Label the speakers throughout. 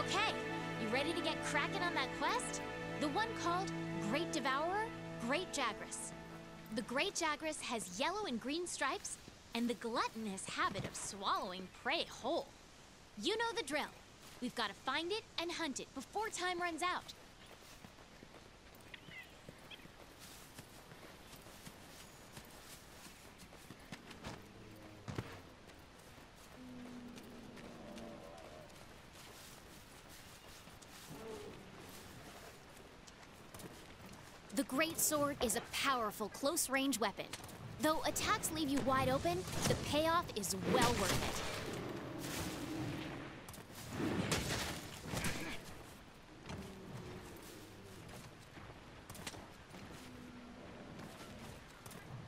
Speaker 1: Okay, you ready to get cracking on that quest? The one called Great Devourer, Great Jagras. The Great Jagras has yellow and green stripes and the gluttonous habit of swallowing prey whole. You know the drill. We've got to find it and hunt it before time runs out. The Great Sword is a powerful close-range weapon. Though attacks leave you wide open, the payoff is well worth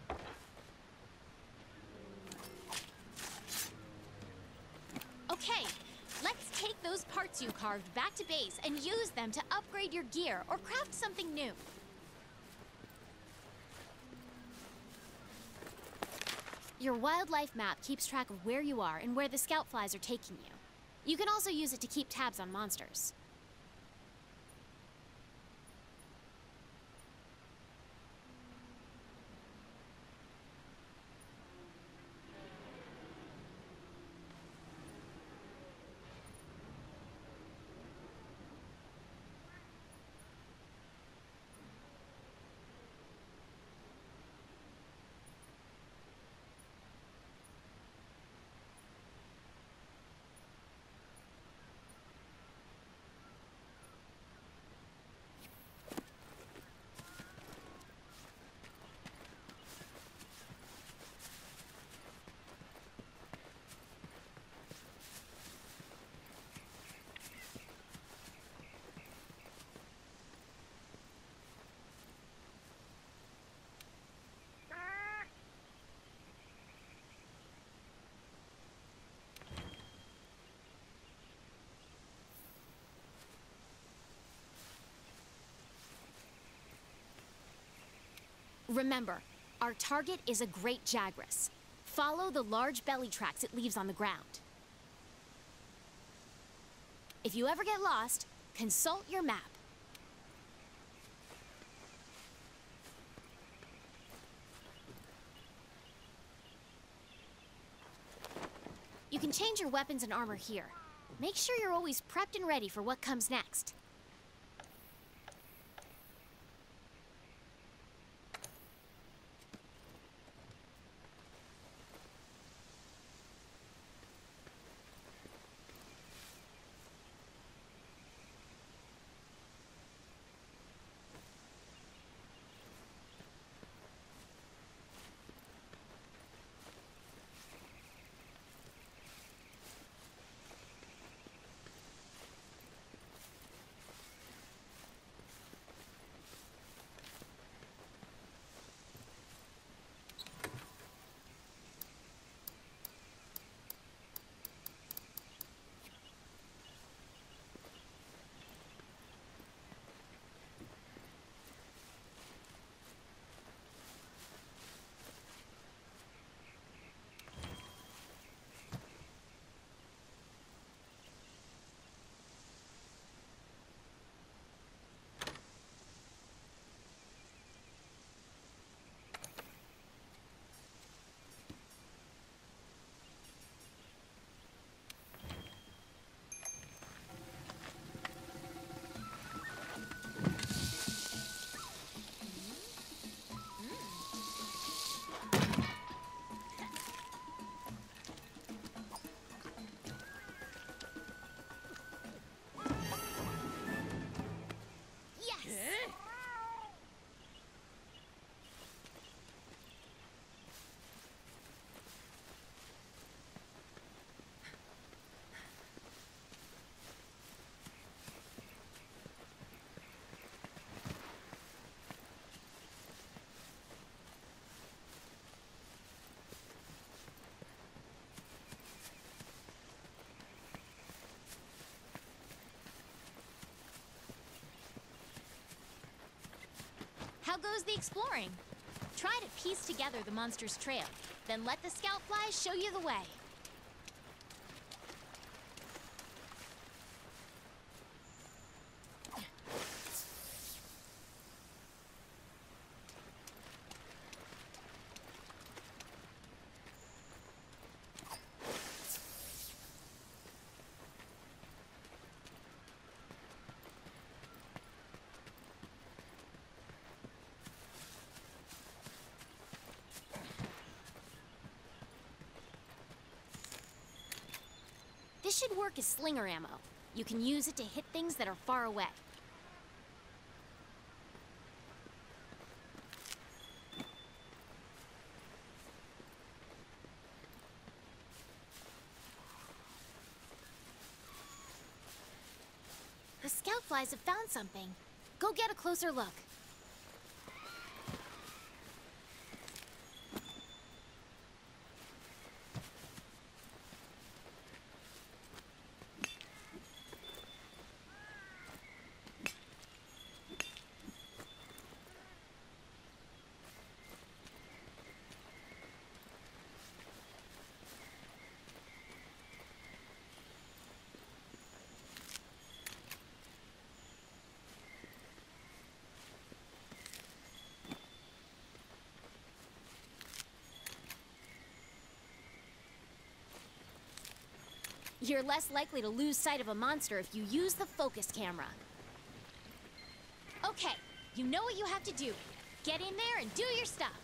Speaker 1: it. Okay, let's take those parts you carved back to base and use them to upgrade your gear or craft something new. Your wildlife map keeps track of where you are and where the scout flies are taking you. You can also use it to keep tabs on monsters. Remember, our target is a great Jagras. Follow the large belly tracks it leaves on the ground. If you ever get lost, consult your map. You can change your weapons and armor here. Make sure you're always prepped and ready for what comes next. How goes the exploring? Try to piece together the monster's trail, then let the scout flies show you the way. Should work as slinger ammo. You can use it to hit things that are far away. The scout flies have found something. Go get a closer look. You're less likely to lose sight of a monster if you use the focus camera. Okay, you know what you have to do. Get in there and do your stuff.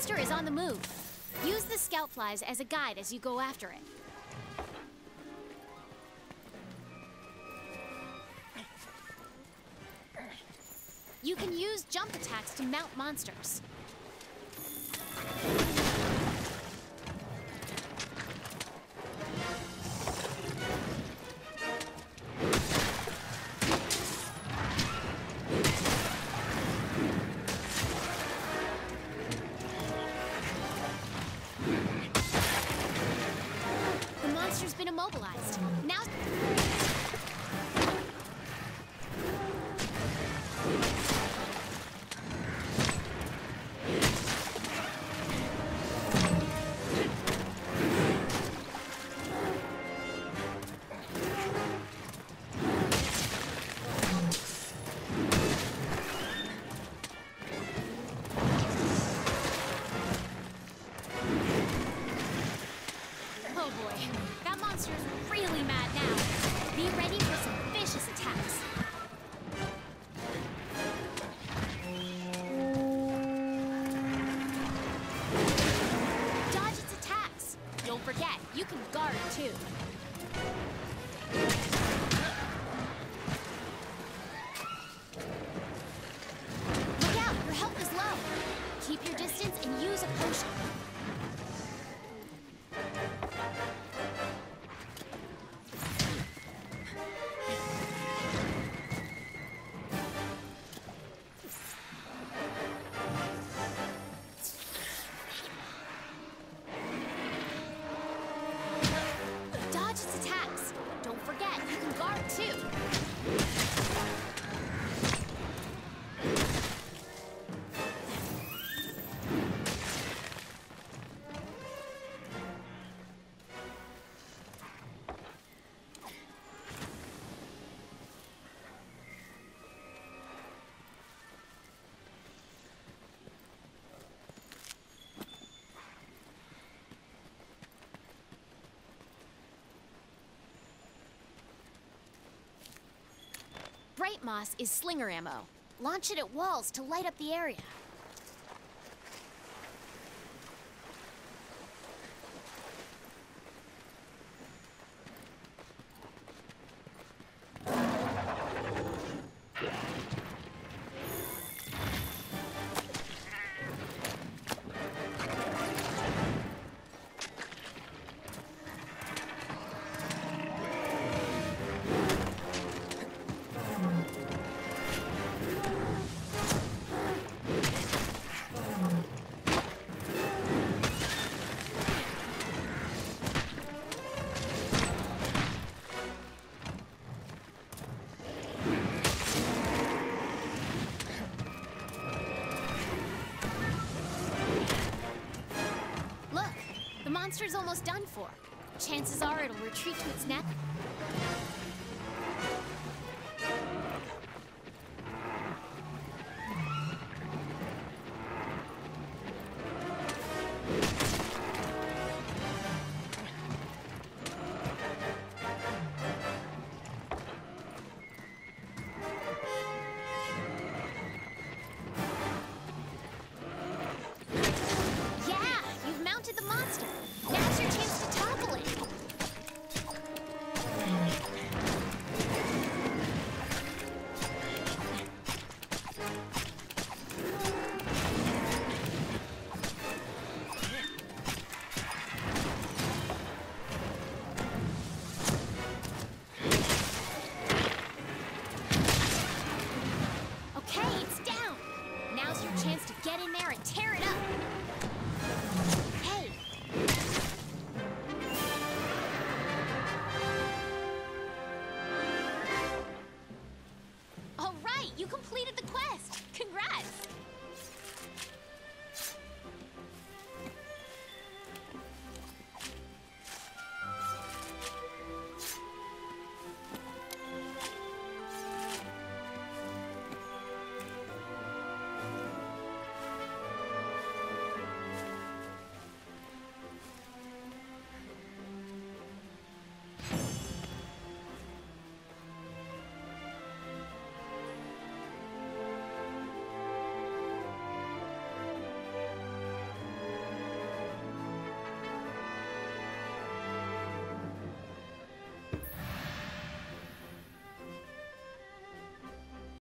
Speaker 1: Monster is on the move. Use the scout flies as a guide as you go after it. You can use jump attacks to mount monsters. Bright moss is slinger ammo. Launch it at walls to light up the area. The monster's almost done for. Chances are it'll retreat to its nest. You completed the quest! Congrats!